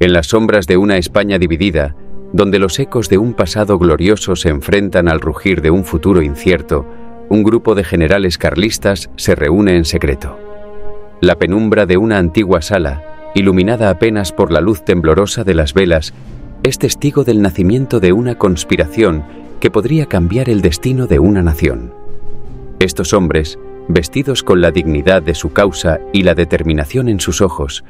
En las sombras de una España dividida, donde los ecos de un pasado glorioso se enfrentan al rugir de un futuro incierto, un grupo de generales carlistas se reúne en secreto. La penumbra de una antigua sala, iluminada apenas por la luz temblorosa de las velas, es testigo del nacimiento de una conspiración que podría cambiar el destino de una nación. Estos hombres, vestidos con la dignidad de su causa y la determinación en sus ojos,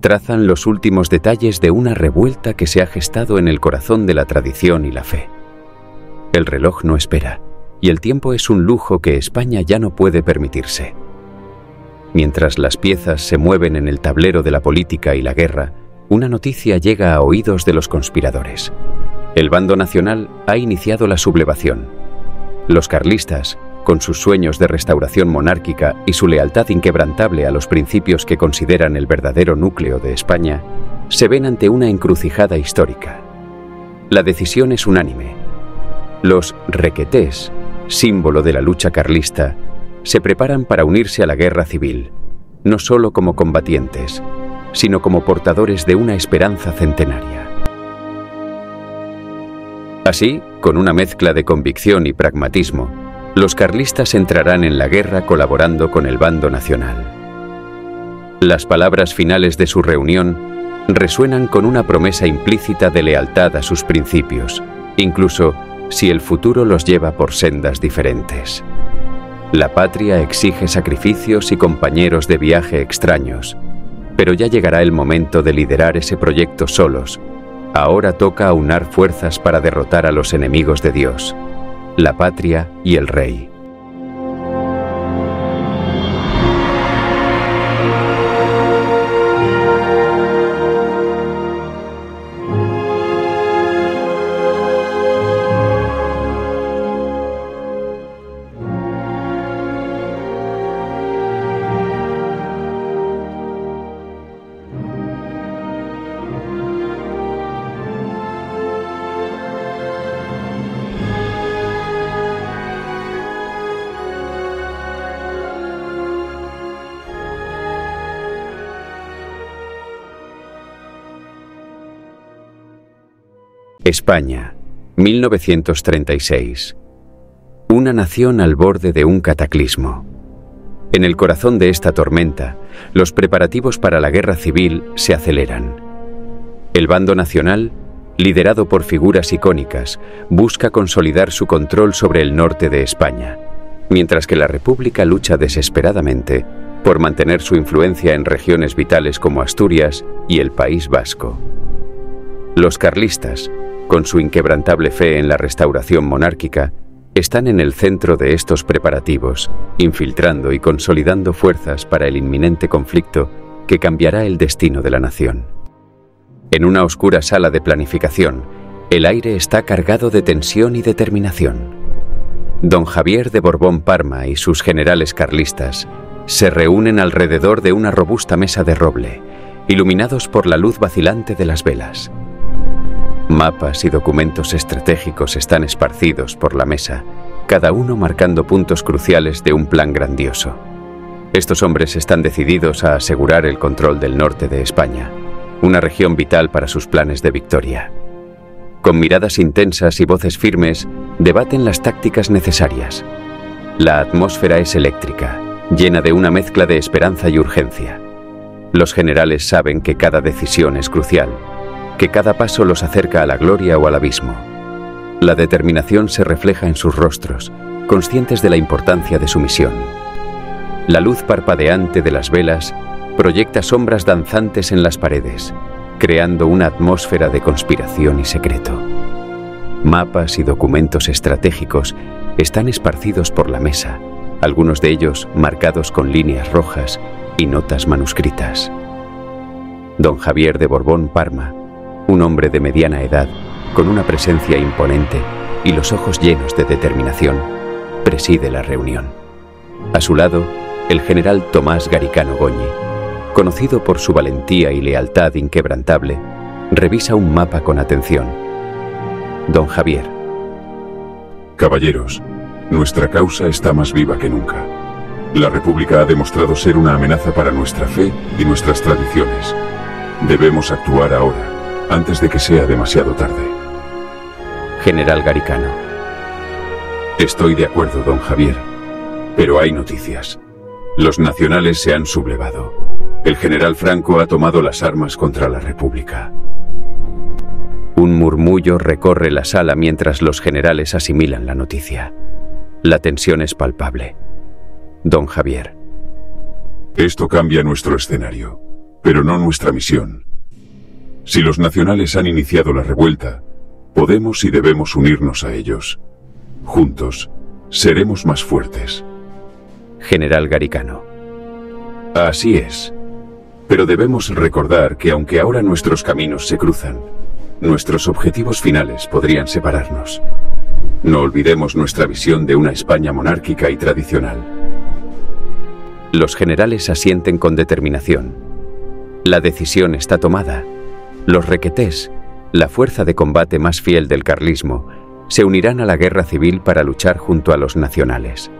trazan los últimos detalles de una revuelta que se ha gestado en el corazón de la tradición y la fe. El reloj no espera, y el tiempo es un lujo que España ya no puede permitirse. Mientras las piezas se mueven en el tablero de la política y la guerra, una noticia llega a oídos de los conspiradores. El bando nacional ha iniciado la sublevación. Los carlistas, con sus sueños de restauración monárquica y su lealtad inquebrantable a los principios que consideran el verdadero núcleo de España, se ven ante una encrucijada histórica. La decisión es unánime. Los requetés, símbolo de la lucha carlista, se preparan para unirse a la guerra civil, no solo como combatientes, sino como portadores de una esperanza centenaria. Así, con una mezcla de convicción y pragmatismo, los carlistas entrarán en la guerra colaborando con el bando nacional. Las palabras finales de su reunión resuenan con una promesa implícita de lealtad a sus principios, incluso si el futuro los lleva por sendas diferentes. La patria exige sacrificios y compañeros de viaje extraños, pero ya llegará el momento de liderar ese proyecto solos. Ahora toca aunar fuerzas para derrotar a los enemigos de Dios la patria y el rey. España, 1936. Una nación al borde de un cataclismo. En el corazón de esta tormenta, los preparativos para la guerra civil se aceleran. El bando nacional, liderado por figuras icónicas, busca consolidar su control sobre el norte de España, mientras que la República lucha desesperadamente por mantener su influencia en regiones vitales como Asturias y el País Vasco. Los carlistas, con su inquebrantable fe en la restauración monárquica, están en el centro de estos preparativos, infiltrando y consolidando fuerzas para el inminente conflicto que cambiará el destino de la nación. En una oscura sala de planificación, el aire está cargado de tensión y determinación. Don Javier de Borbón Parma y sus generales carlistas se reúnen alrededor de una robusta mesa de roble, iluminados por la luz vacilante de las velas. Mapas y documentos estratégicos están esparcidos por la mesa, cada uno marcando puntos cruciales de un plan grandioso. Estos hombres están decididos a asegurar el control del norte de España, una región vital para sus planes de victoria. Con miradas intensas y voces firmes, debaten las tácticas necesarias. La atmósfera es eléctrica, llena de una mezcla de esperanza y urgencia. Los generales saben que cada decisión es crucial que cada paso los acerca a la gloria o al abismo. La determinación se refleja en sus rostros, conscientes de la importancia de su misión. La luz parpadeante de las velas proyecta sombras danzantes en las paredes, creando una atmósfera de conspiración y secreto. Mapas y documentos estratégicos están esparcidos por la mesa, algunos de ellos marcados con líneas rojas y notas manuscritas. Don Javier de Borbón Parma un hombre de mediana edad, con una presencia imponente y los ojos llenos de determinación, preside la reunión. A su lado, el general Tomás Garicano Goñi, conocido por su valentía y lealtad inquebrantable, revisa un mapa con atención. Don Javier. Caballeros, nuestra causa está más viva que nunca. La República ha demostrado ser una amenaza para nuestra fe y nuestras tradiciones. Debemos actuar ahora, antes de que sea demasiado tarde. General Garicano. Estoy de acuerdo, don Javier. Pero hay noticias. Los nacionales se han sublevado. El general Franco ha tomado las armas contra la República. Un murmullo recorre la sala mientras los generales asimilan la noticia. La tensión es palpable. Don Javier. Esto cambia nuestro escenario, pero no nuestra misión. Si los nacionales han iniciado la revuelta, podemos y debemos unirnos a ellos. Juntos, seremos más fuertes. General Garicano. Así es. Pero debemos recordar que aunque ahora nuestros caminos se cruzan, nuestros objetivos finales podrían separarnos. No olvidemos nuestra visión de una España monárquica y tradicional. Los generales asienten con determinación. La decisión está tomada. Los requetés, la fuerza de combate más fiel del carlismo, se unirán a la guerra civil para luchar junto a los nacionales.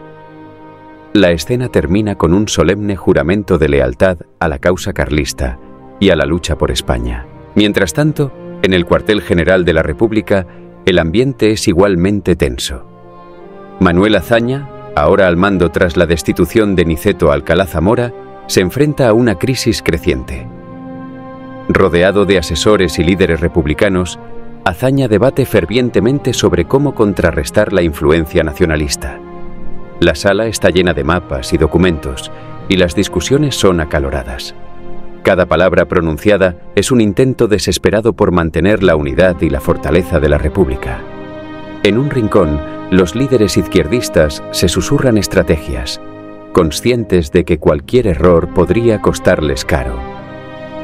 La escena termina con un solemne juramento de lealtad a la causa carlista y a la lucha por España. Mientras tanto, en el cuartel general de la República, el ambiente es igualmente tenso. Manuel Azaña, ahora al mando tras la destitución de Niceto Alcalá Zamora, se enfrenta a una crisis creciente. Rodeado de asesores y líderes republicanos, Azaña debate fervientemente sobre cómo contrarrestar la influencia nacionalista. La sala está llena de mapas y documentos, y las discusiones son acaloradas. Cada palabra pronunciada es un intento desesperado por mantener la unidad y la fortaleza de la República. En un rincón, los líderes izquierdistas se susurran estrategias, conscientes de que cualquier error podría costarles caro.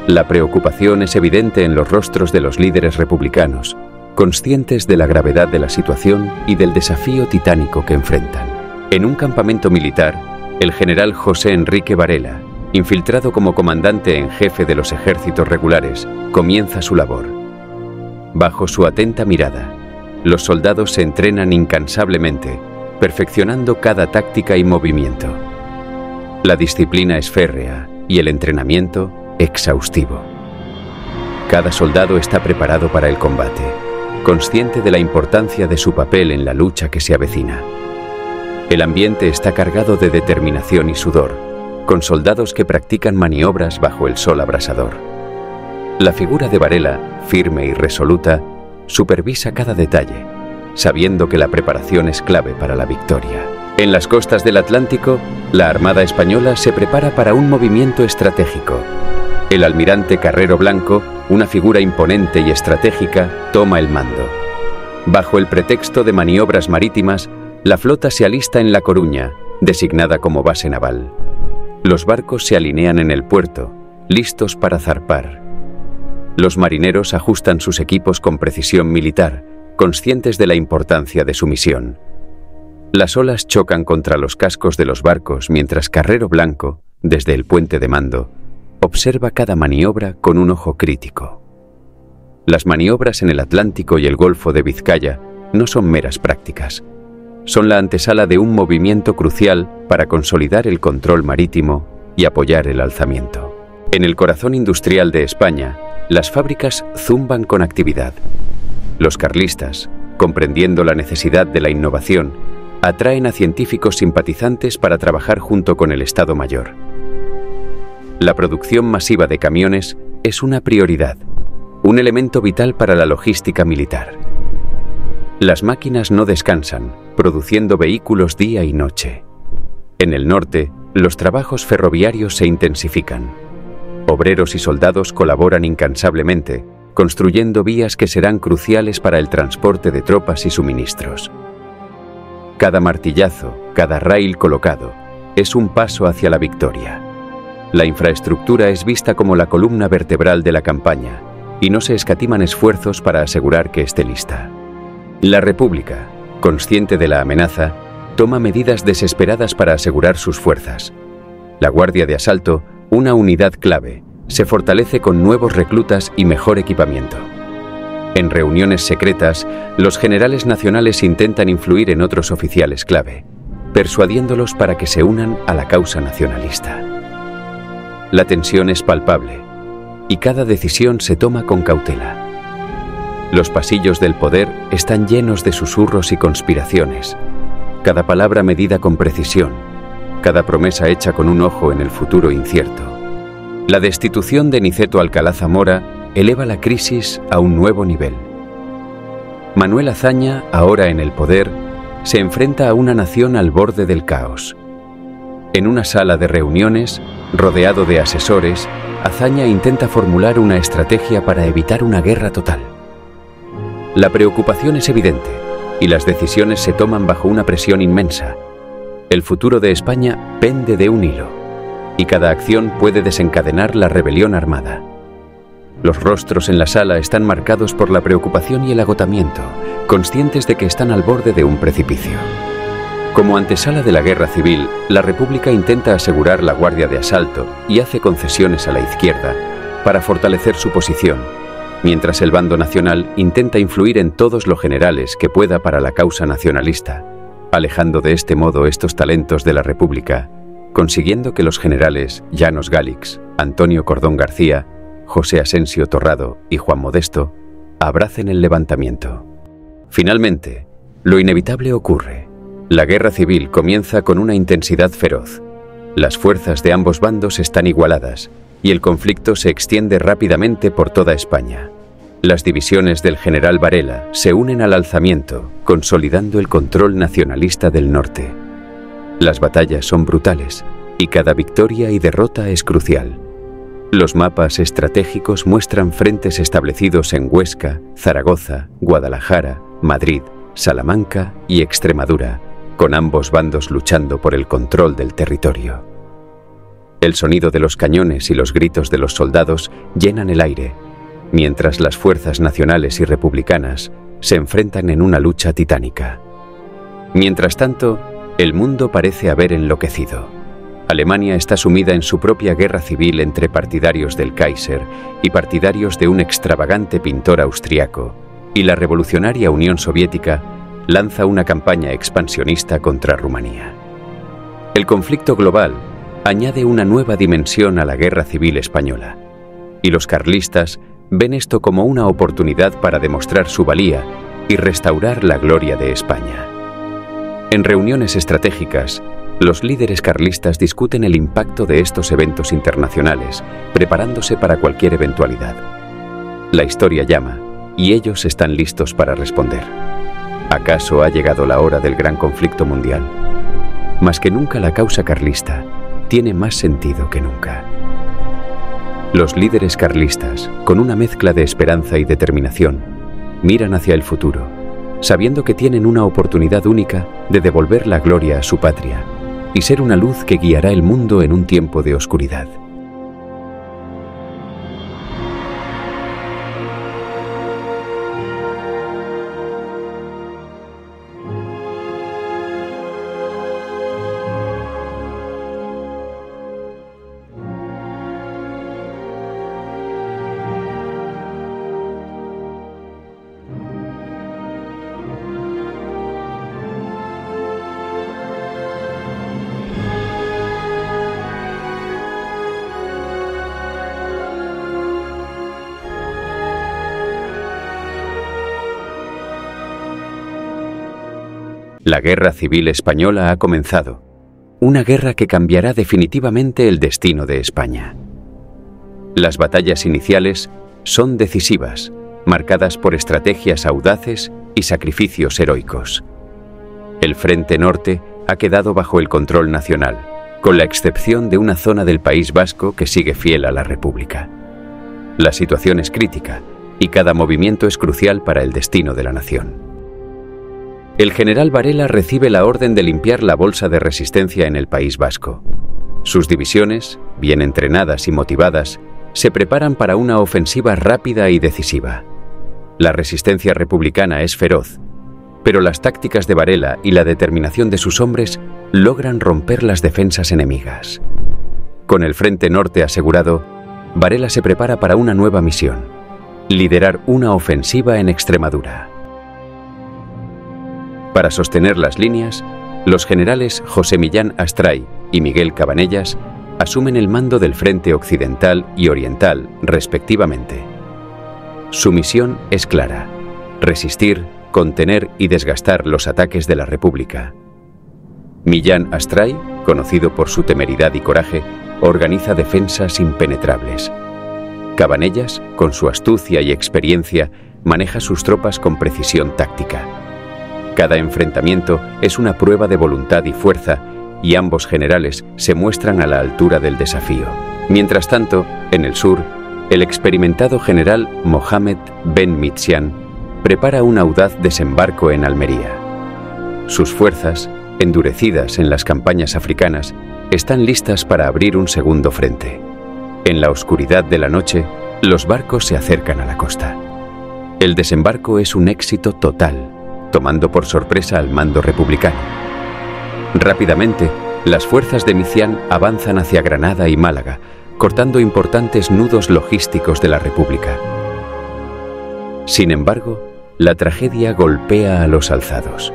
La preocupación es evidente en los rostros de los líderes republicanos, conscientes de la gravedad de la situación y del desafío titánico que enfrentan. En un campamento militar, el general José Enrique Varela, infiltrado como comandante en jefe de los ejércitos regulares, comienza su labor. Bajo su atenta mirada, los soldados se entrenan incansablemente, perfeccionando cada táctica y movimiento. La disciplina es férrea y el entrenamiento exhaustivo. Cada soldado está preparado para el combate, consciente de la importancia de su papel en la lucha que se avecina. El ambiente está cargado de determinación y sudor, con soldados que practican maniobras bajo el sol abrasador. La figura de Varela, firme y resoluta, supervisa cada detalle, sabiendo que la preparación es clave para la victoria. En las costas del Atlántico, la Armada Española se prepara para un movimiento estratégico. El almirante Carrero Blanco, una figura imponente y estratégica, toma el mando. Bajo el pretexto de maniobras marítimas, la flota se alista en La Coruña, designada como base naval. Los barcos se alinean en el puerto, listos para zarpar. Los marineros ajustan sus equipos con precisión militar, conscientes de la importancia de su misión. Las olas chocan contra los cascos de los barcos mientras Carrero Blanco, desde el puente de mando, observa cada maniobra con un ojo crítico. Las maniobras en el Atlántico y el Golfo de Vizcaya no son meras prácticas, son la antesala de un movimiento crucial para consolidar el control marítimo y apoyar el alzamiento. En el corazón industrial de España, las fábricas zumban con actividad. Los carlistas, comprendiendo la necesidad de la innovación, atraen a científicos simpatizantes para trabajar junto con el Estado Mayor. La producción masiva de camiones es una prioridad, un elemento vital para la logística militar. Las máquinas no descansan, produciendo vehículos día y noche. En el norte, los trabajos ferroviarios se intensifican. Obreros y soldados colaboran incansablemente, construyendo vías que serán cruciales para el transporte de tropas y suministros. Cada martillazo, cada rail colocado, es un paso hacia la victoria. La infraestructura es vista como la columna vertebral de la campaña, y no se escatiman esfuerzos para asegurar que esté lista. La República, consciente de la amenaza, toma medidas desesperadas para asegurar sus fuerzas. La Guardia de Asalto, una unidad clave, se fortalece con nuevos reclutas y mejor equipamiento. En reuniones secretas, los generales nacionales intentan influir en otros oficiales clave, persuadiéndolos para que se unan a la causa nacionalista. La tensión es palpable. y cada decisión se toma con cautela. Los pasillos del poder están llenos de susurros y conspiraciones, cada palabra medida con precisión, cada promesa hecha con un ojo en el futuro incierto. La destitución de Niceto Alcalá Zamora eleva la crisis a un nuevo nivel. Manuel Azaña, ahora en el poder, se enfrenta a una nación al borde del caos. En una sala de reuniones, rodeado de asesores, Azaña intenta formular una estrategia para evitar una guerra total. La preocupación es evidente y las decisiones se toman bajo una presión inmensa. El futuro de España pende de un hilo y cada acción puede desencadenar la rebelión armada. Los rostros en la sala están marcados por la preocupación y el agotamiento, conscientes de que están al borde de un precipicio. Como antesala de la guerra civil, la República intenta asegurar la guardia de asalto y hace concesiones a la izquierda para fortalecer su posición mientras el bando nacional intenta influir en todos los generales que pueda para la causa nacionalista, alejando de este modo estos talentos de la República, consiguiendo que los generales Llanos Gálix, Antonio Cordón García, José Asensio Torrado y Juan Modesto abracen el levantamiento. Finalmente, lo inevitable ocurre. La guerra civil comienza con una intensidad feroz. Las fuerzas de ambos bandos están igualadas y el conflicto se extiende rápidamente por toda España. Las divisiones del general Varela se unen al alzamiento, consolidando el control nacionalista del norte. Las batallas son brutales y cada victoria y derrota es crucial. Los mapas estratégicos muestran frentes establecidos en Huesca, Zaragoza, Guadalajara, Madrid, Salamanca y Extremadura, con ambos bandos luchando por el control del territorio. El sonido de los cañones y los gritos de los soldados llenan el aire, mientras las fuerzas nacionales y republicanas se enfrentan en una lucha titánica. Mientras tanto, el mundo parece haber enloquecido. Alemania está sumida en su propia guerra civil entre partidarios del Kaiser y partidarios de un extravagante pintor austriaco, y la revolucionaria Unión Soviética lanza una campaña expansionista contra Rumanía. El conflicto global añade una nueva dimensión a la guerra civil española, y los carlistas ven esto como una oportunidad para demostrar su valía y restaurar la gloria de España. En reuniones estratégicas, los líderes carlistas discuten el impacto de estos eventos internacionales, preparándose para cualquier eventualidad. La historia llama y ellos están listos para responder. ¿Acaso ha llegado la hora del gran conflicto mundial? Más que nunca la causa carlista tiene más sentido que nunca. Los líderes carlistas, con una mezcla de esperanza y determinación, miran hacia el futuro, sabiendo que tienen una oportunidad única de devolver la gloria a su patria y ser una luz que guiará el mundo en un tiempo de oscuridad. La guerra civil española ha comenzado, una guerra que cambiará definitivamente el destino de España. Las batallas iniciales son decisivas, marcadas por estrategias audaces y sacrificios heroicos. El Frente Norte ha quedado bajo el control nacional, con la excepción de una zona del País Vasco que sigue fiel a la República. La situación es crítica y cada movimiento es crucial para el destino de la nación el general Varela recibe la orden de limpiar la bolsa de resistencia en el País Vasco. Sus divisiones, bien entrenadas y motivadas, se preparan para una ofensiva rápida y decisiva. La resistencia republicana es feroz, pero las tácticas de Varela y la determinación de sus hombres logran romper las defensas enemigas. Con el frente norte asegurado, Varela se prepara para una nueva misión, liderar una ofensiva en Extremadura. Para sostener las líneas, los generales José Millán Astray y Miguel Cabanellas asumen el mando del frente occidental y oriental, respectivamente. Su misión es clara, resistir, contener y desgastar los ataques de la República. Millán Astray, conocido por su temeridad y coraje, organiza defensas impenetrables. Cabanellas, con su astucia y experiencia, maneja sus tropas con precisión táctica. Cada enfrentamiento es una prueba de voluntad y fuerza y ambos generales se muestran a la altura del desafío. Mientras tanto, en el sur, el experimentado general Mohamed Ben Mitsian prepara un audaz desembarco en Almería. Sus fuerzas, endurecidas en las campañas africanas, están listas para abrir un segundo frente. En la oscuridad de la noche, los barcos se acercan a la costa. El desembarco es un éxito total, tomando por sorpresa al mando republicano. Rápidamente, las fuerzas de Micián avanzan hacia Granada y Málaga, cortando importantes nudos logísticos de la República. Sin embargo, la tragedia golpea a los alzados.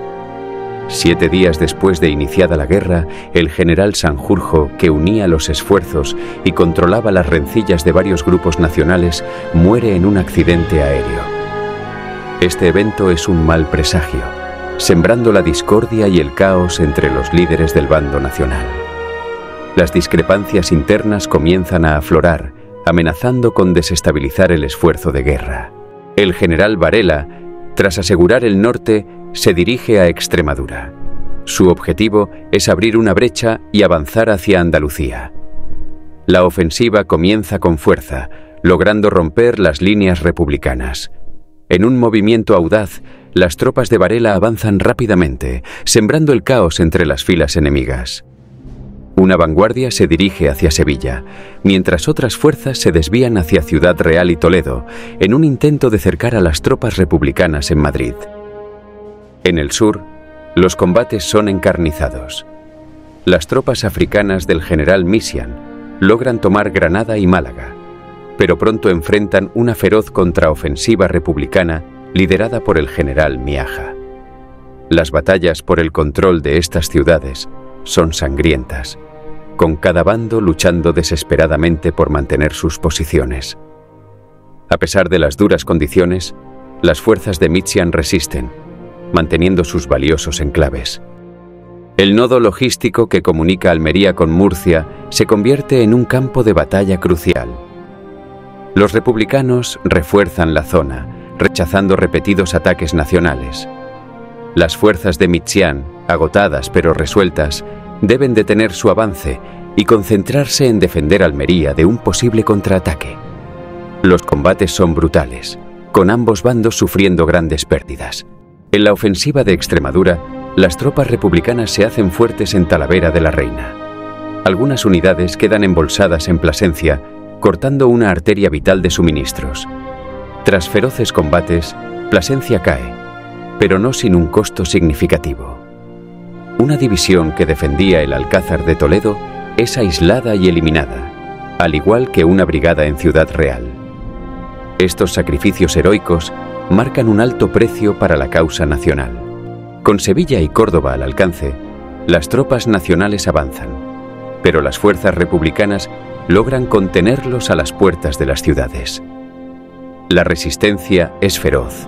Siete días después de iniciada la guerra, el general Sanjurjo, que unía los esfuerzos y controlaba las rencillas de varios grupos nacionales, muere en un accidente aéreo. Este evento es un mal presagio, sembrando la discordia y el caos entre los líderes del bando nacional. Las discrepancias internas comienzan a aflorar, amenazando con desestabilizar el esfuerzo de guerra. El general Varela, tras asegurar el norte, se dirige a Extremadura. Su objetivo es abrir una brecha y avanzar hacia Andalucía. La ofensiva comienza con fuerza, logrando romper las líneas republicanas. En un movimiento audaz, las tropas de Varela avanzan rápidamente, sembrando el caos entre las filas enemigas. Una vanguardia se dirige hacia Sevilla, mientras otras fuerzas se desvían hacia Ciudad Real y Toledo, en un intento de cercar a las tropas republicanas en Madrid. En el sur, los combates son encarnizados. Las tropas africanas del general Misian logran tomar Granada y Málaga, pero pronto enfrentan una feroz contraofensiva republicana liderada por el general Miaja. Las batallas por el control de estas ciudades son sangrientas, con cada bando luchando desesperadamente por mantener sus posiciones. A pesar de las duras condiciones, las fuerzas de Michian resisten manteniendo sus valiosos enclaves. El nodo logístico que comunica Almería con Murcia se convierte en un campo de batalla crucial. Los republicanos refuerzan la zona, rechazando repetidos ataques nacionales. Las fuerzas de Michián, agotadas pero resueltas, deben detener su avance y concentrarse en defender Almería de un posible contraataque. Los combates son brutales, con ambos bandos sufriendo grandes pérdidas. En la ofensiva de Extremadura, las tropas republicanas se hacen fuertes en Talavera de la Reina. Algunas unidades quedan embolsadas en Plasencia, cortando una arteria vital de suministros. Tras feroces combates, Plasencia cae, pero no sin un costo significativo. Una división que defendía el Alcázar de Toledo es aislada y eliminada, al igual que una brigada en Ciudad Real. Estos sacrificios heroicos marcan un alto precio para la causa nacional. Con Sevilla y Córdoba al alcance, las tropas nacionales avanzan, pero las fuerzas republicanas logran contenerlos a las puertas de las ciudades. La resistencia es feroz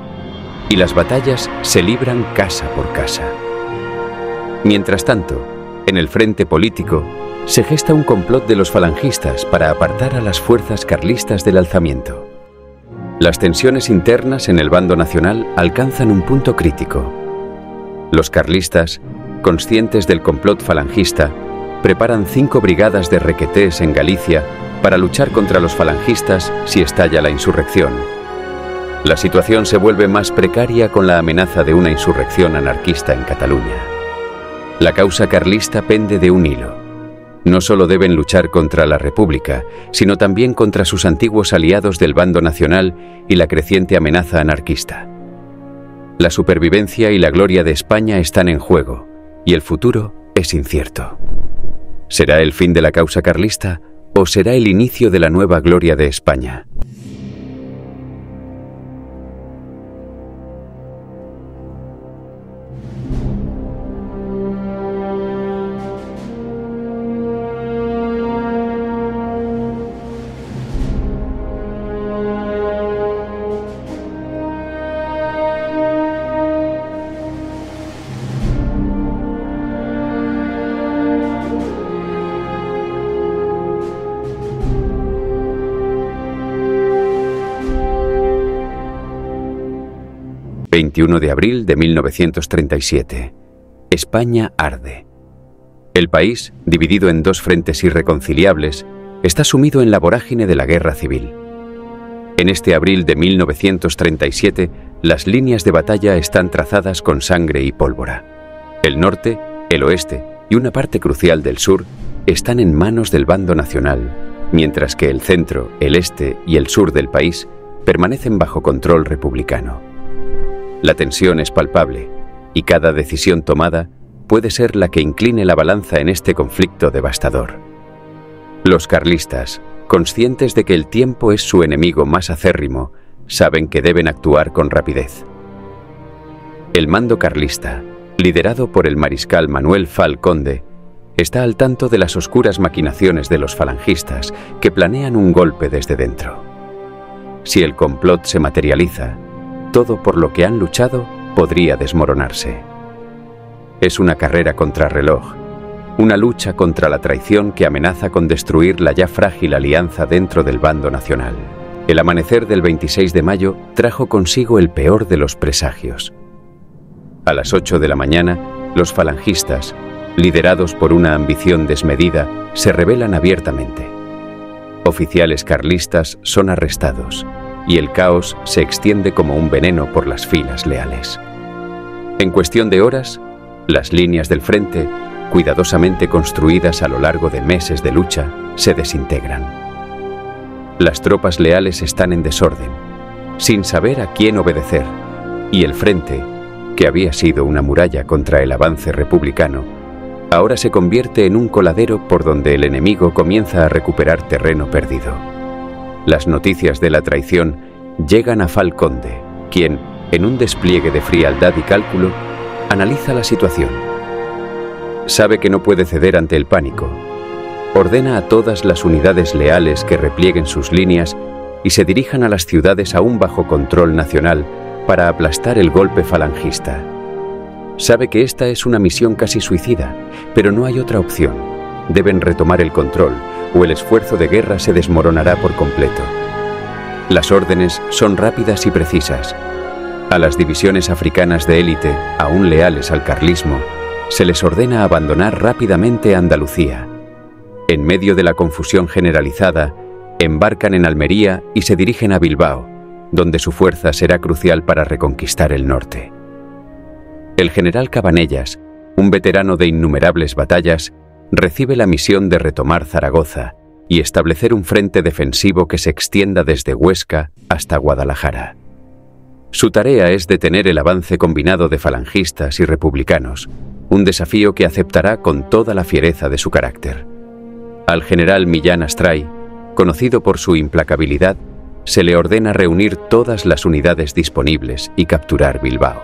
y las batallas se libran casa por casa. Mientras tanto, en el frente político, se gesta un complot de los falangistas para apartar a las fuerzas carlistas del alzamiento. Las tensiones internas en el bando nacional alcanzan un punto crítico. Los carlistas, conscientes del complot falangista, preparan cinco brigadas de requetés en Galicia para luchar contra los falangistas si estalla la insurrección. La situación se vuelve más precaria con la amenaza de una insurrección anarquista en Cataluña. La causa carlista pende de un hilo no solo deben luchar contra la República, sino también contra sus antiguos aliados del bando nacional y la creciente amenaza anarquista. La supervivencia y la gloria de España están en juego, y el futuro es incierto. ¿Será el fin de la causa carlista o será el inicio de la nueva gloria de España? 21 de abril de 1937. España arde. El país, dividido en dos frentes irreconciliables, está sumido en la vorágine de la guerra civil. En este abril de 1937, las líneas de batalla están trazadas con sangre y pólvora. El norte, el oeste y una parte crucial del sur están en manos del bando nacional, mientras que el centro, el este y el sur del país permanecen bajo control republicano. La tensión es palpable y cada decisión tomada puede ser la que incline la balanza en este conflicto devastador. Los carlistas, conscientes de que el tiempo es su enemigo más acérrimo, saben que deben actuar con rapidez. El mando carlista, liderado por el mariscal Manuel Falconde, está al tanto de las oscuras maquinaciones de los falangistas que planean un golpe desde dentro. Si el complot se materializa, todo por lo que han luchado podría desmoronarse. Es una carrera contra reloj, una lucha contra la traición que amenaza con destruir la ya frágil alianza dentro del bando nacional. El amanecer del 26 de mayo trajo consigo el peor de los presagios. A las 8 de la mañana, los falangistas, liderados por una ambición desmedida, se rebelan abiertamente. Oficiales carlistas son arrestados y el caos se extiende como un veneno por las filas leales. En cuestión de horas, las líneas del frente, cuidadosamente construidas a lo largo de meses de lucha, se desintegran. Las tropas leales están en desorden, sin saber a quién obedecer, y el frente, que había sido una muralla contra el avance republicano, ahora se convierte en un coladero por donde el enemigo comienza a recuperar terreno perdido. Las noticias de la traición llegan a Falconde, quien, en un despliegue de frialdad y cálculo, analiza la situación. Sabe que no puede ceder ante el pánico. Ordena a todas las unidades leales que replieguen sus líneas y se dirijan a las ciudades aún bajo control nacional para aplastar el golpe falangista. Sabe que esta es una misión casi suicida, pero no hay otra opción. Deben retomar el control o el esfuerzo de guerra se desmoronará por completo. Las órdenes son rápidas y precisas. A las divisiones africanas de élite, aún leales al carlismo, se les ordena abandonar rápidamente Andalucía. En medio de la confusión generalizada, embarcan en Almería y se dirigen a Bilbao, donde su fuerza será crucial para reconquistar el norte. El general Cabanellas, un veterano de innumerables batallas, recibe la misión de retomar Zaragoza y establecer un frente defensivo que se extienda desde Huesca hasta Guadalajara. Su tarea es detener el avance combinado de falangistas y republicanos, un desafío que aceptará con toda la fiereza de su carácter. Al general Millán Astray, conocido por su implacabilidad, se le ordena reunir todas las unidades disponibles y capturar Bilbao.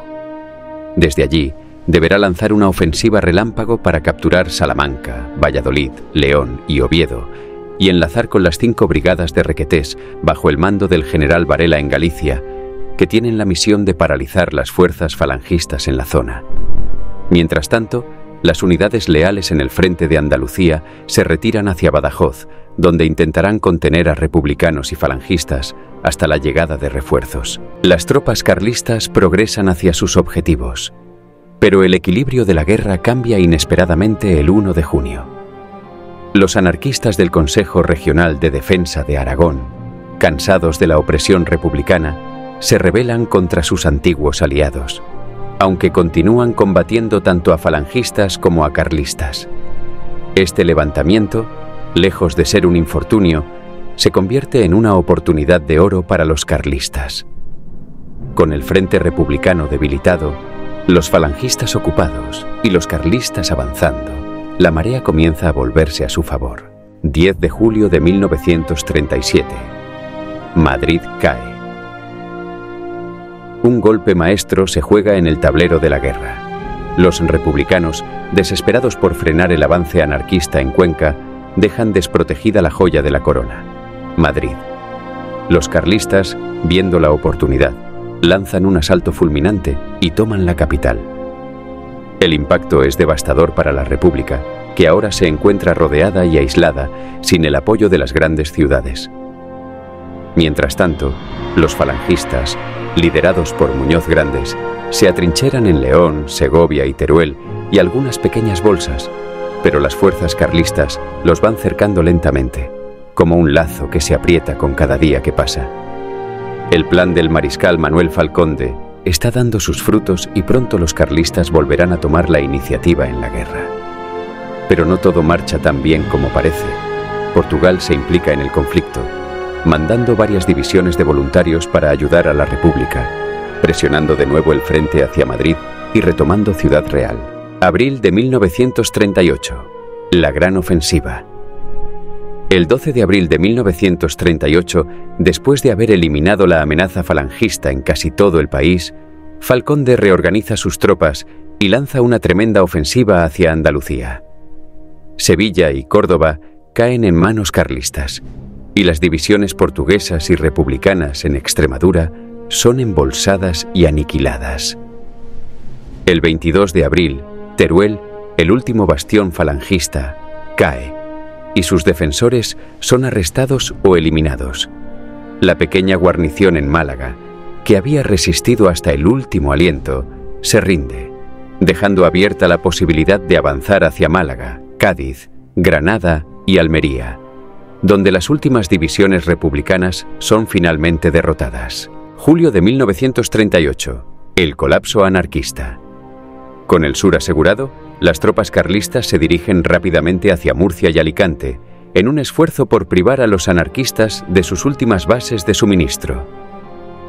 Desde allí, deberá lanzar una ofensiva relámpago para capturar Salamanca, Valladolid, León y Oviedo, y enlazar con las cinco brigadas de Requetés bajo el mando del general Varela en Galicia, que tienen la misión de paralizar las fuerzas falangistas en la zona. Mientras tanto, las unidades leales en el frente de Andalucía se retiran hacia Badajoz, donde intentarán contener a republicanos y falangistas hasta la llegada de refuerzos. Las tropas carlistas progresan hacia sus objetivos, pero el equilibrio de la guerra cambia inesperadamente el 1 de junio. Los anarquistas del Consejo Regional de Defensa de Aragón, cansados de la opresión republicana, se rebelan contra sus antiguos aliados, aunque continúan combatiendo tanto a falangistas como a carlistas. Este levantamiento, lejos de ser un infortunio, se convierte en una oportunidad de oro para los carlistas. Con el Frente Republicano debilitado, los falangistas ocupados y los carlistas avanzando, la marea comienza a volverse a su favor. 10 de julio de 1937. Madrid cae. Un golpe maestro se juega en el tablero de la guerra. Los republicanos, desesperados por frenar el avance anarquista en Cuenca, dejan desprotegida la joya de la corona. Madrid. Los carlistas, viendo la oportunidad, lanzan un asalto fulminante y toman la capital. El impacto es devastador para la República, que ahora se encuentra rodeada y aislada, sin el apoyo de las grandes ciudades. Mientras tanto, los falangistas, liderados por Muñoz Grandes, se atrincheran en León, Segovia y Teruel y algunas pequeñas bolsas, pero las fuerzas carlistas los van cercando lentamente, como un lazo que se aprieta con cada día que pasa. El plan del mariscal Manuel Falconde está dando sus frutos y pronto los carlistas volverán a tomar la iniciativa en la guerra. Pero no todo marcha tan bien como parece. Portugal se implica en el conflicto, mandando varias divisiones de voluntarios para ayudar a la República, presionando de nuevo el frente hacia Madrid y retomando Ciudad Real. Abril de 1938. La gran ofensiva. El 12 de abril de 1938, después de haber eliminado la amenaza falangista en casi todo el país, Falconde reorganiza sus tropas y lanza una tremenda ofensiva hacia Andalucía. Sevilla y Córdoba caen en manos carlistas, y las divisiones portuguesas y republicanas en Extremadura son embolsadas y aniquiladas. El 22 de abril, Teruel, el último bastión falangista, cae y sus defensores son arrestados o eliminados. La pequeña guarnición en Málaga, que había resistido hasta el último aliento, se rinde, dejando abierta la posibilidad de avanzar hacia Málaga, Cádiz, Granada y Almería, donde las últimas divisiones republicanas son finalmente derrotadas. Julio de 1938. El colapso anarquista. Con el sur asegurado, las tropas carlistas se dirigen rápidamente hacia Murcia y Alicante, en un esfuerzo por privar a los anarquistas de sus últimas bases de suministro.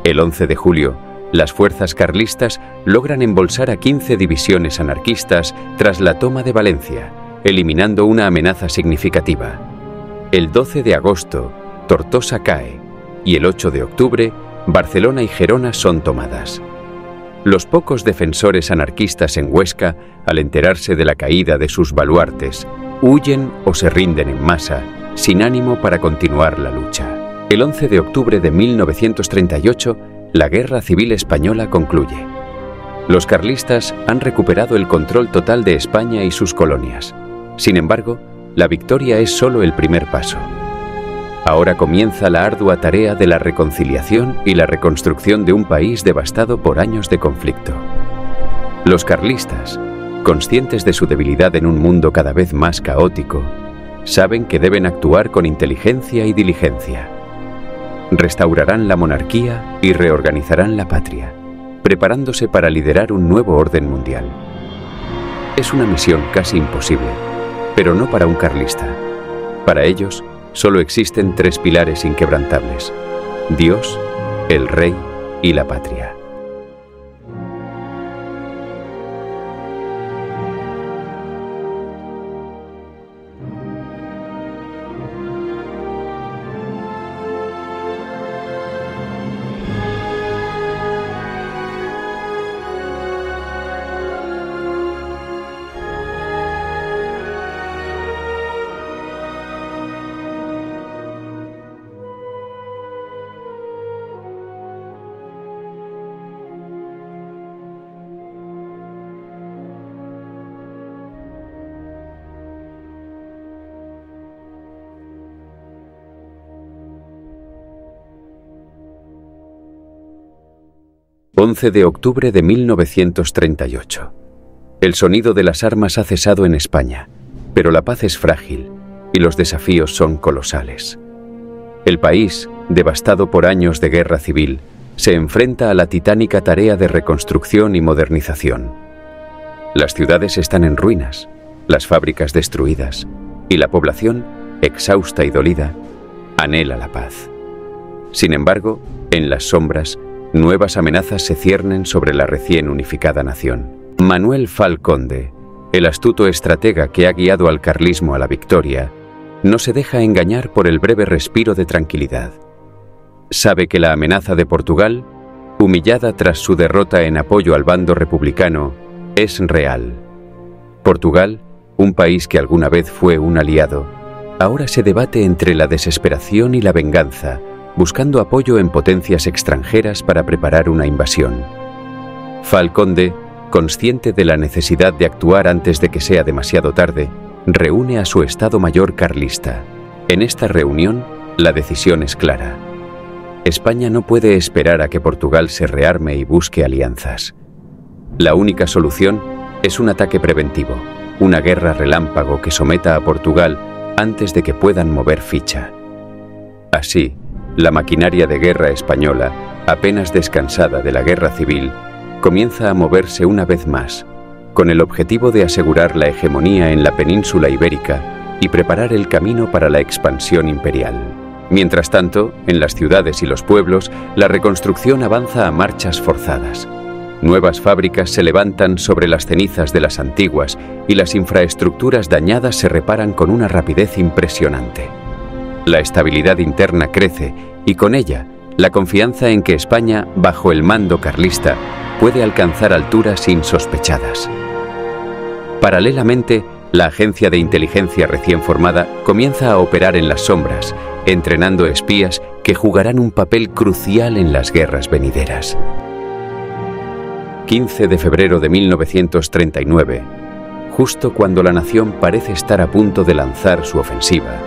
El 11 de julio, las fuerzas carlistas logran embolsar a 15 divisiones anarquistas tras la toma de Valencia, eliminando una amenaza significativa. El 12 de agosto, Tortosa cae y el 8 de octubre, Barcelona y Gerona son tomadas. Los pocos defensores anarquistas en Huesca, al enterarse de la caída de sus baluartes, huyen o se rinden en masa, sin ánimo para continuar la lucha. El 11 de octubre de 1938, la Guerra Civil Española concluye. Los carlistas han recuperado el control total de España y sus colonias. Sin embargo, la victoria es solo el primer paso. Ahora comienza la ardua tarea de la reconciliación y la reconstrucción de un país devastado por años de conflicto. Los carlistas, conscientes de su debilidad en un mundo cada vez más caótico, saben que deben actuar con inteligencia y diligencia. Restaurarán la monarquía y reorganizarán la patria, preparándose para liderar un nuevo orden mundial. Es una misión casi imposible, pero no para un carlista. Para ellos, solo existen tres pilares inquebrantables, Dios, el Rey y la patria. 11 de octubre de 1938. El sonido de las armas ha cesado en España, pero la paz es frágil y los desafíos son colosales. El país, devastado por años de guerra civil, se enfrenta a la titánica tarea de reconstrucción y modernización. Las ciudades están en ruinas, las fábricas destruidas y la población, exhausta y dolida, anhela la paz. Sin embargo, en las sombras, nuevas amenazas se ciernen sobre la recién unificada nación. Manuel Falconde, el astuto estratega que ha guiado al carlismo a la victoria, no se deja engañar por el breve respiro de tranquilidad. Sabe que la amenaza de Portugal, humillada tras su derrota en apoyo al bando republicano, es real. Portugal, un país que alguna vez fue un aliado, ahora se debate entre la desesperación y la venganza, buscando apoyo en potencias extranjeras para preparar una invasión. Falconde, consciente de la necesidad de actuar antes de que sea demasiado tarde, reúne a su Estado Mayor carlista. En esta reunión, la decisión es clara. España no puede esperar a que Portugal se rearme y busque alianzas. La única solución es un ataque preventivo, una guerra relámpago que someta a Portugal antes de que puedan mover ficha. Así, la maquinaria de guerra española, apenas descansada de la guerra civil, comienza a moverse una vez más, con el objetivo de asegurar la hegemonía en la península ibérica y preparar el camino para la expansión imperial. Mientras tanto, en las ciudades y los pueblos, la reconstrucción avanza a marchas forzadas. Nuevas fábricas se levantan sobre las cenizas de las antiguas y las infraestructuras dañadas se reparan con una rapidez impresionante. La estabilidad interna crece y con ella la confianza en que España, bajo el mando carlista, puede alcanzar alturas insospechadas. Paralelamente, la agencia de inteligencia recién formada comienza a operar en las sombras, entrenando espías que jugarán un papel crucial en las guerras venideras. 15 de febrero de 1939, justo cuando la nación parece estar a punto de lanzar su ofensiva,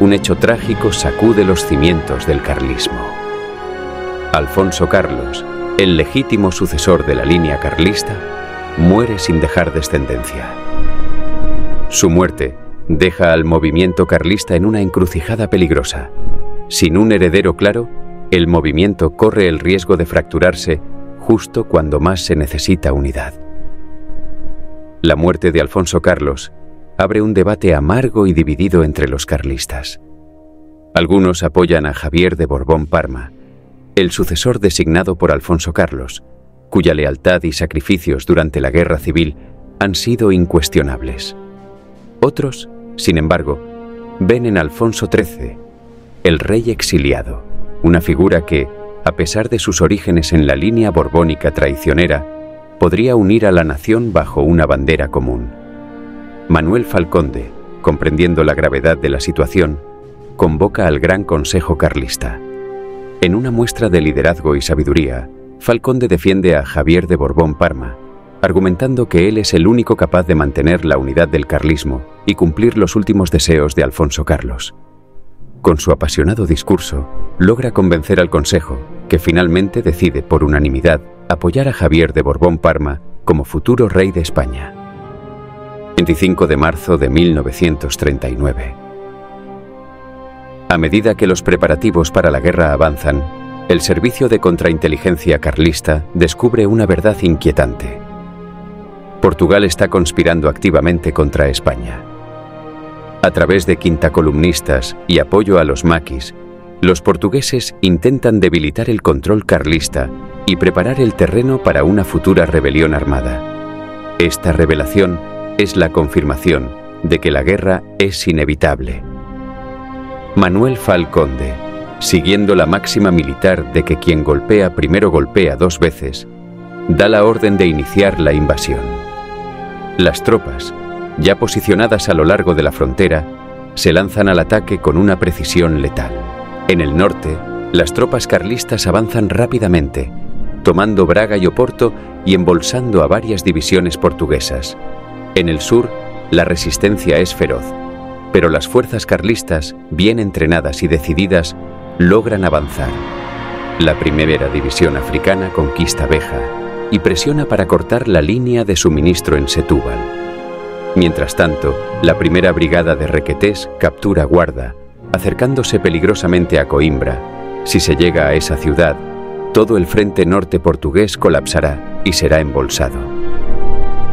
un hecho trágico sacude los cimientos del carlismo. Alfonso Carlos, el legítimo sucesor de la línea carlista, muere sin dejar descendencia. Su muerte deja al movimiento carlista en una encrucijada peligrosa. Sin un heredero claro, el movimiento corre el riesgo de fracturarse justo cuando más se necesita unidad. La muerte de Alfonso Carlos abre un debate amargo y dividido entre los carlistas. Algunos apoyan a Javier de Borbón Parma, el sucesor designado por Alfonso Carlos, cuya lealtad y sacrificios durante la guerra civil han sido incuestionables. Otros, sin embargo, ven en Alfonso XIII, el rey exiliado, una figura que, a pesar de sus orígenes en la línea borbónica traicionera, podría unir a la nación bajo una bandera común. Manuel Falconde, comprendiendo la gravedad de la situación, convoca al Gran Consejo Carlista. En una muestra de liderazgo y sabiduría, Falconde defiende a Javier de Borbón Parma, argumentando que él es el único capaz de mantener la unidad del carlismo y cumplir los últimos deseos de Alfonso Carlos. Con su apasionado discurso, logra convencer al Consejo, que finalmente decide por unanimidad apoyar a Javier de Borbón Parma como futuro rey de España. 25 de marzo de 1939. A medida que los preparativos para la guerra avanzan, el servicio de contrainteligencia carlista descubre una verdad inquietante. Portugal está conspirando activamente contra España. A través de quintacolumnistas y apoyo a los maquis, los portugueses intentan debilitar el control carlista y preparar el terreno para una futura rebelión armada. Esta revelación es la confirmación de que la guerra es inevitable. Manuel Falconde, siguiendo la máxima militar de que quien golpea primero golpea dos veces, da la orden de iniciar la invasión. Las tropas, ya posicionadas a lo largo de la frontera, se lanzan al ataque con una precisión letal. En el norte, las tropas carlistas avanzan rápidamente, tomando Braga y Oporto y embolsando a varias divisiones portuguesas. En el sur, la resistencia es feroz, pero las fuerzas carlistas, bien entrenadas y decididas, logran avanzar. La primera división africana conquista Beja y presiona para cortar la línea de suministro en Setúbal. Mientras tanto, la primera brigada de Requetés captura Guarda, acercándose peligrosamente a Coimbra. Si se llega a esa ciudad, todo el frente norte portugués colapsará y será embolsado.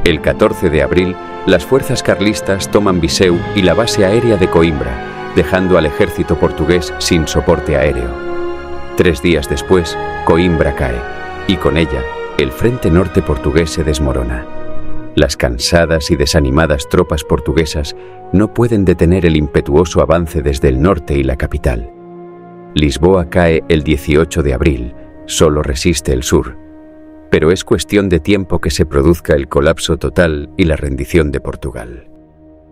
El 14 de abril, las fuerzas carlistas toman Viseu y la base aérea de Coimbra, dejando al ejército portugués sin soporte aéreo. Tres días después, Coimbra cae, y con ella, el frente norte portugués se desmorona. Las cansadas y desanimadas tropas portuguesas no pueden detener el impetuoso avance desde el norte y la capital. Lisboa cae el 18 de abril, solo resiste el sur, pero es cuestión de tiempo que se produzca el colapso total y la rendición de Portugal.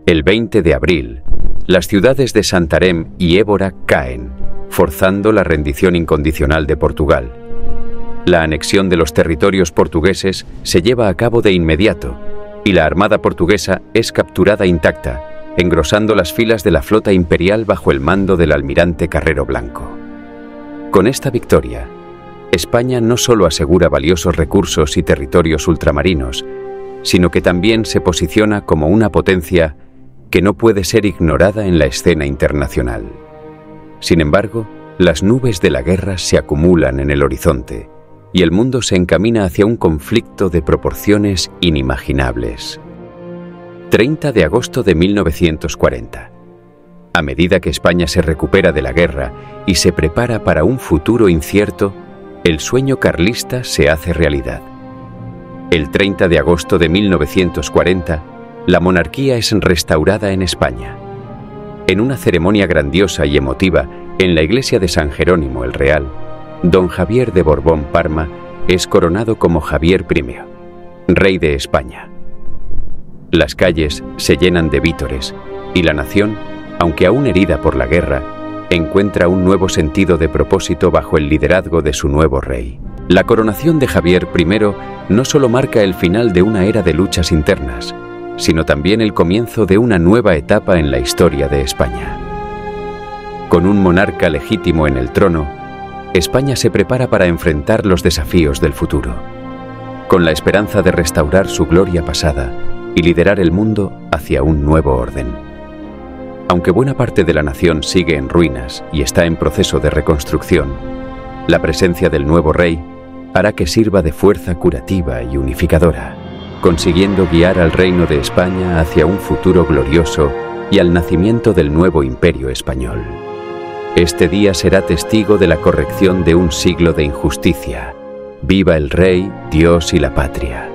El 20 de abril, las ciudades de Santarém y Évora caen, forzando la rendición incondicional de Portugal. La anexión de los territorios portugueses se lleva a cabo de inmediato y la armada portuguesa es capturada intacta, engrosando las filas de la flota imperial bajo el mando del almirante Carrero Blanco. Con esta victoria, España no solo asegura valiosos recursos y territorios ultramarinos, sino que también se posiciona como una potencia que no puede ser ignorada en la escena internacional. Sin embargo, las nubes de la guerra se acumulan en el horizonte y el mundo se encamina hacia un conflicto de proporciones inimaginables. 30 de agosto de 1940. A medida que España se recupera de la guerra y se prepara para un futuro incierto, el sueño carlista se hace realidad. El 30 de agosto de 1940, la monarquía es restaurada en España. En una ceremonia grandiosa y emotiva en la iglesia de San Jerónimo el Real, don Javier de Borbón Parma es coronado como Javier I, rey de España. Las calles se llenan de vítores y la nación aunque aún herida por la guerra, encuentra un nuevo sentido de propósito bajo el liderazgo de su nuevo rey. La coronación de Javier I no solo marca el final de una era de luchas internas, sino también el comienzo de una nueva etapa en la historia de España. Con un monarca legítimo en el trono, España se prepara para enfrentar los desafíos del futuro, con la esperanza de restaurar su gloria pasada y liderar el mundo hacia un nuevo orden. Aunque buena parte de la nación sigue en ruinas y está en proceso de reconstrucción, la presencia del nuevo rey hará que sirva de fuerza curativa y unificadora, consiguiendo guiar al reino de España hacia un futuro glorioso y al nacimiento del nuevo imperio español. Este día será testigo de la corrección de un siglo de injusticia. Viva el rey, Dios y la patria.